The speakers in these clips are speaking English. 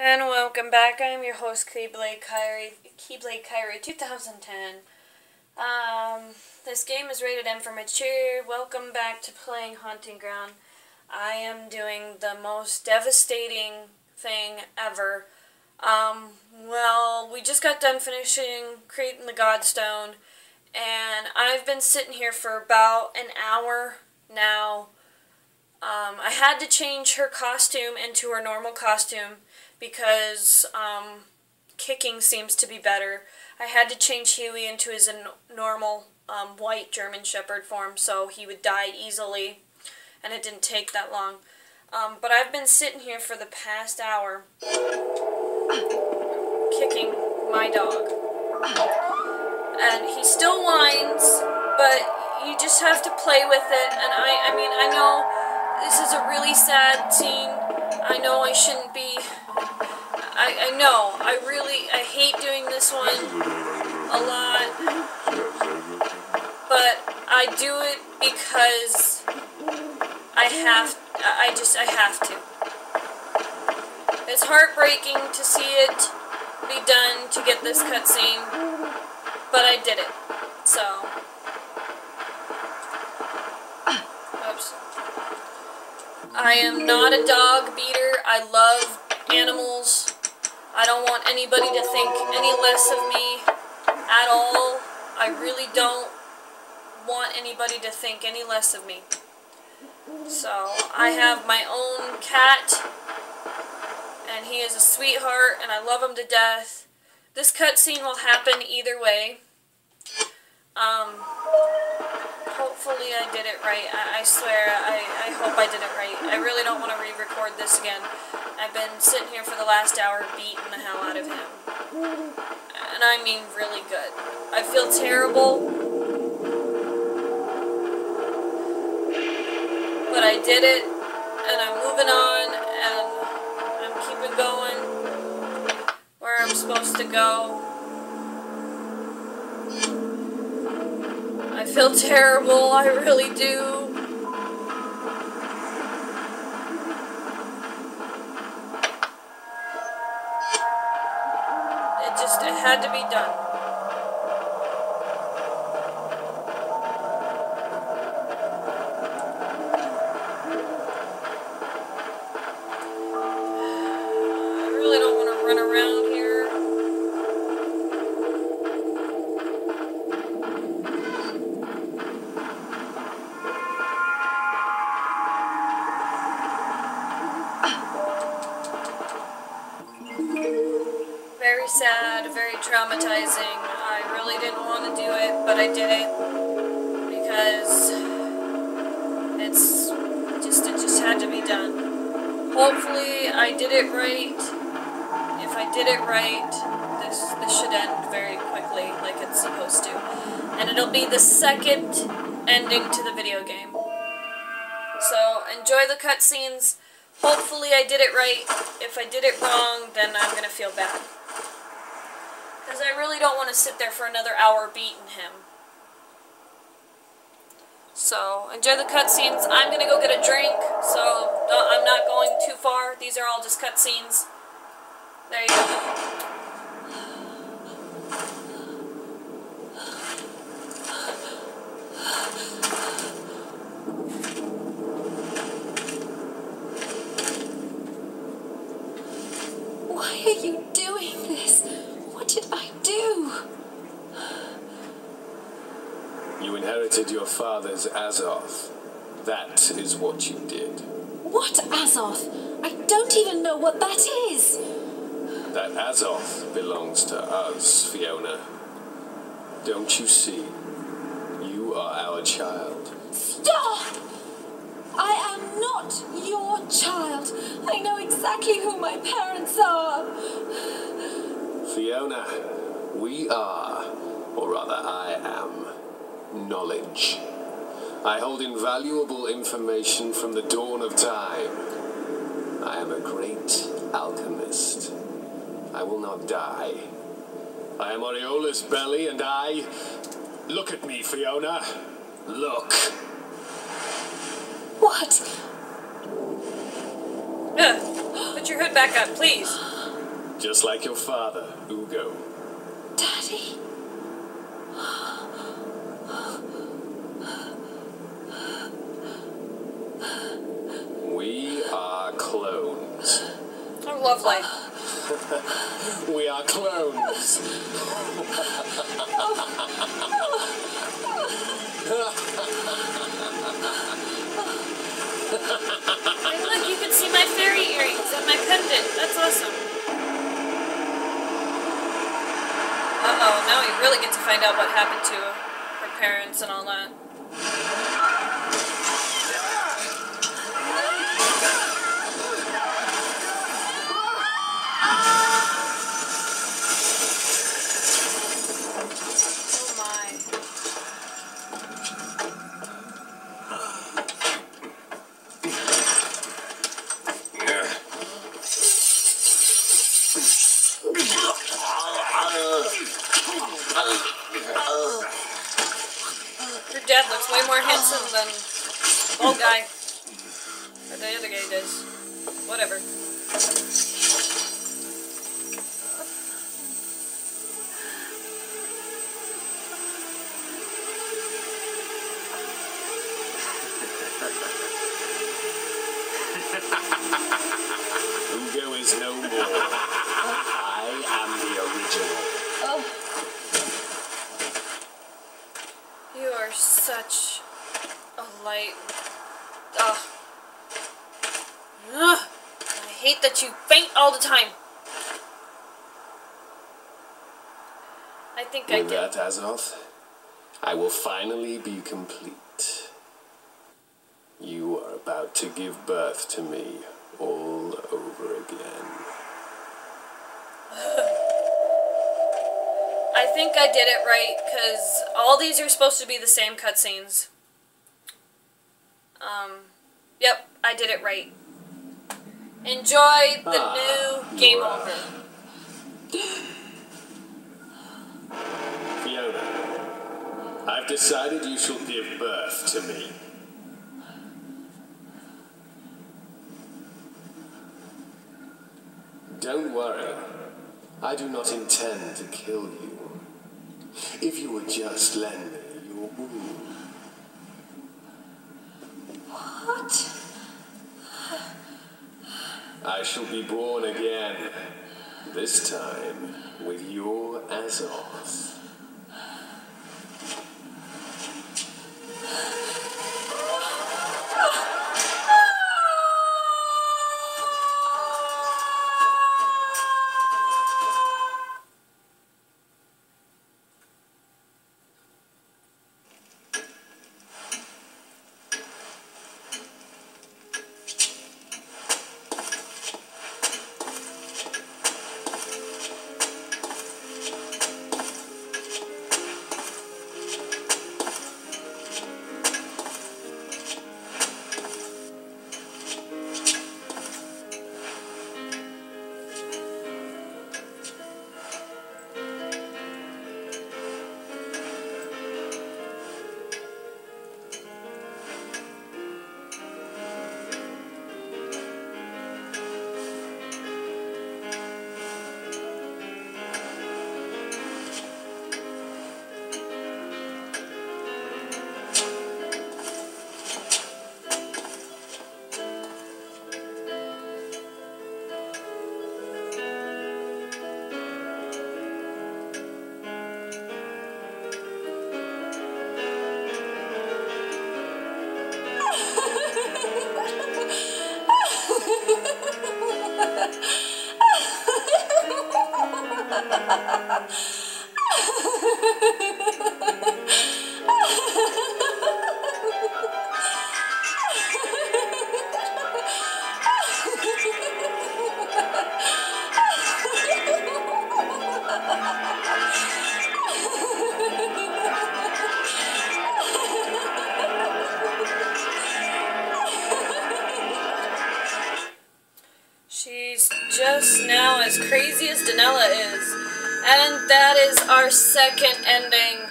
And welcome back. I am your host, Keyblade Kairi, Keyblade Kairi 2010. Um, this game is rated M for mature. Welcome back to playing Haunting Ground. I am doing the most devastating thing ever. Um, well, we just got done finishing creating the Godstone, and I've been sitting here for about an hour now. Um, I had to change her costume into her normal costume because um, kicking seems to be better. I had to change Hewie into his normal um, white German Shepherd form so he would die easily, and it didn't take that long. Um, but I've been sitting here for the past hour kicking my dog. And he still whines, but you just have to play with it. And I, I mean, I know this is a really sad scene. I know I shouldn't be. I, I know. I really, I hate doing this one a lot. But I do it because I have, I just, I have to. It's heartbreaking to see it be done to get this cutscene, but I did it. So, oops. I am not a dog beater. I love animals. I don't want anybody to think any less of me at all. I really don't want anybody to think any less of me. So, I have my own cat, and he is a sweetheart, and I love him to death. This cutscene will happen either way. Um, hopefully I did it right. I, I swear, I, I hope I did it right. I really don't want to re-record this again. I've been sitting here for the last hour beating the hell out of him. And I mean really good. I feel terrible. But I did it, and I'm moving on, and I'm keeping going where I'm supposed to go. I feel terrible, I really do. Had to be done. I really don't want to run around here. Very sad, very traumatizing. I really didn't want to do it, but I did it because it's just it just had to be done. Hopefully, I did it right. If I did it right, this this should end very quickly, like it's supposed to, and it'll be the second ending to the video game. So enjoy the cutscenes. Hopefully I did it right. If I did it wrong, then I'm gonna feel bad. Because I really don't want to sit there for another hour beating him. So, enjoy the cutscenes. I'm gonna go get a drink, so uh, I'm not going too far. These are all just cutscenes. There you go. Why are you doing this? What did I do? You inherited your father's Azoth. That is what you did. What Azoth? I don't even know what that is. That Azoth belongs to us, Fiona. Don't you see? You are our child. Stop! I am not your child. I know exactly who my parents are. Fiona, we are, or rather I am, knowledge. I hold invaluable information from the dawn of time. I am a great alchemist. I will not die. I am Aureolus Belli, and I. Look at me, Fiona. Look. What? Ugh. Put your hood back up, please. Just like your father, Ugo. Daddy? We are clones. Lovely. We are clones. And look, you can see my fairy earrings and my pendant. That's awesome. Uh-oh, now we really get to find out what happened to her parents and all that. Oh my. Your dad looks way more handsome than old guy. Or the other guy does. Whatever. Ugo is no more. I am the original. Oh, You are such a light. Ugh. Ugh. I hate that you faint all the time. I think I With did. that, Azoth, I will finally be complete. You are about to give birth to me all over again. I think I did it right because all these are supposed to be the same cutscenes. Um, yep, I did it right. Enjoy the Ah, new game over. Fiona, I've decided you shall give birth to me. Don't worry. I do not intend to kill you. If you would just lend me your womb. what? I shall be born again. This time with your Azoth. Crazy as Daniella is. And that is our second ending.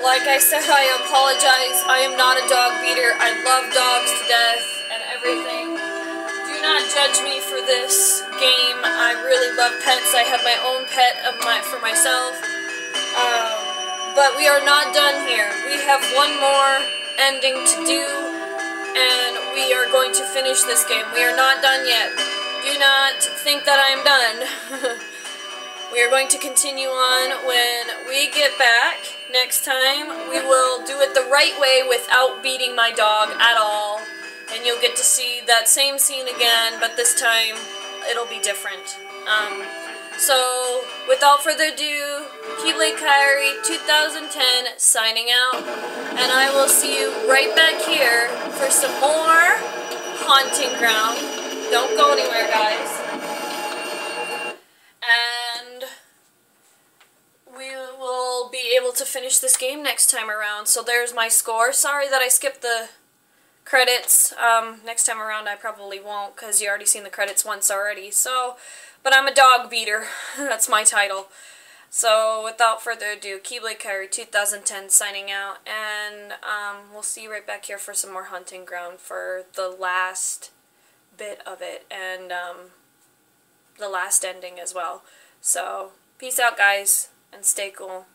Like I said, I apologize. I am not a dog beater. I love dogs to death and everything. Do not judge me for this game. I really love pets. I have my own pet of my for myself. Um, but we are not done here. We have one more ending to do, and we are going to finish this game. We are not done yet. Do not think that I am done. we are going to continue on when we get back. Next time, we will do it the right way without beating my dog at all. And you'll get to see that same scene again, but this time it'll be different. Um, so, without further ado, Keyblade Kairi 2010 signing out. And I will see you right back here for some more Haunting Ground. Don't go anywhere, guys. And we will be able to finish this game next time around. So there's my score. Sorry that I skipped the credits. Um, next time around I probably won't because you already seen the credits once already. So, but I'm a dog beater. That's my title. So without further ado, Keyblade Kairi 2010 signing out, and um, we'll see you right back here for some more Haunting Ground for the last bit of it, and um, the last ending as well. So, peace out guys, and stay cool.